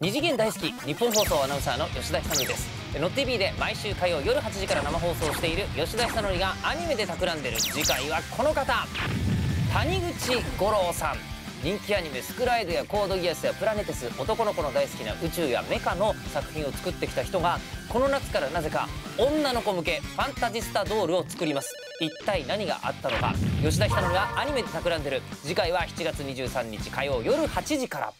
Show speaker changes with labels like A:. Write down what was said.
A: 二次元大好き日本放送アナウンサーの吉田久典です。ノッ TV で毎週火曜夜8時から生放送している吉田久典がアニメで企んでる次回はこの方。谷口五郎さん。人気アニメ「スクライド」や「コードギアス」や「プラネテス」男の子の大好きな宇宙やメカの作品を作ってきた人がこの夏からなぜか女の子向けファンタジスタドールを作ります。一体何があったのか。吉田久典がアニメで企んでる。次回は7月23日火曜夜8時から。